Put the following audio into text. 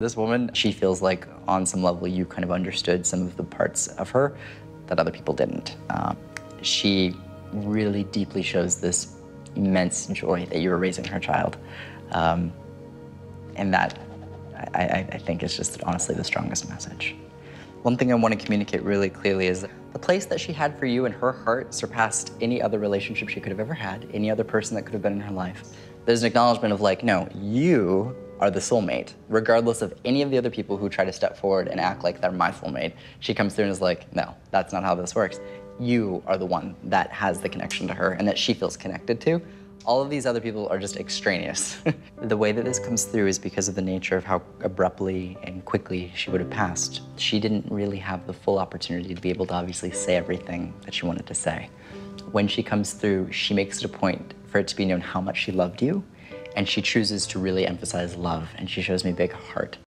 This woman, she feels like on some level you kind of understood some of the parts of her that other people didn't. Um, she really deeply shows this immense joy that you were raising her child. Um, and that, I, I, I think, is just honestly the strongest message. One thing I want to communicate really clearly is the place that she had for you in her heart surpassed any other relationship she could have ever had, any other person that could have been in her life. There's an acknowledgement of like, no, you are the soulmate, regardless of any of the other people who try to step forward and act like they're my soulmate. She comes through and is like, no, that's not how this works. You are the one that has the connection to her and that she feels connected to. All of these other people are just extraneous. the way that this comes through is because of the nature of how abruptly and quickly she would have passed. She didn't really have the full opportunity to be able to obviously say everything that she wanted to say. When she comes through, she makes it a point for it to be known how much she loved you and she chooses to really emphasize love, and she shows me big heart.